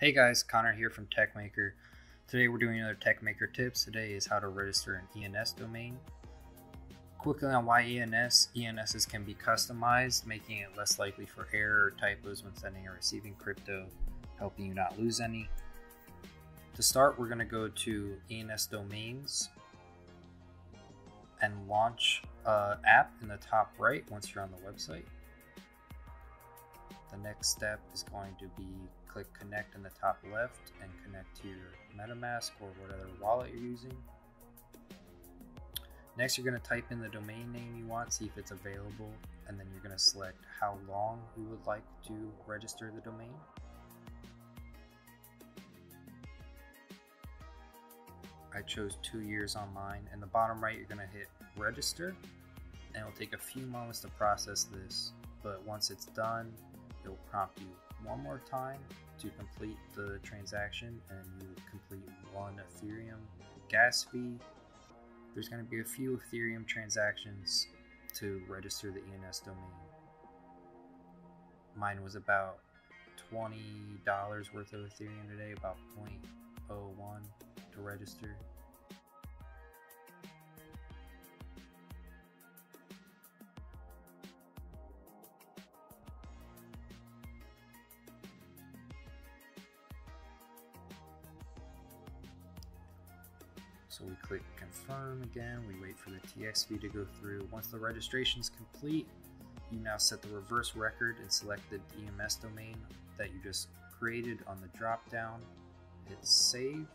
Hey guys, Connor here from TechMaker. Today we're doing another TechMaker tips. Today is how to register an ENS domain. Quickly on why ENS. ENSs can be customized, making it less likely for error or typos when sending or receiving crypto, helping you not lose any. To start, we're going to go to ENS domains and launch an app in the top right once you're on the website. The next step is going to be click connect in the top left and connect to your MetaMask or whatever wallet you're using. Next, you're going to type in the domain name you want, see if it's available, and then you're going to select how long you would like to register the domain. I chose two years on mine. In the bottom right, you're going to hit register, and it'll take a few moments to process this, but once it's done, it'll prompt you one more time to complete the transaction and you complete one Ethereum gas fee. There's going to be a few Ethereum transactions to register the ENS domain. Mine was about $20 worth of Ethereum today, about 0.01 to register. So we click confirm again, we wait for the TXV to go through. Once the registration is complete, you now set the reverse record and select the ENS domain that you just created on the drop down. Hit save.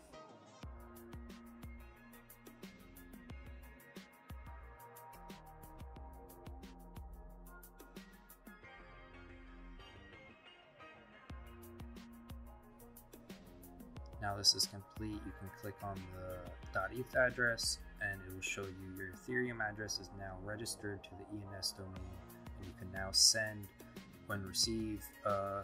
Now this is complete, you can click on the .eth address and it will show you your Ethereum address is now registered to the ENS domain and you can now send when receive uh,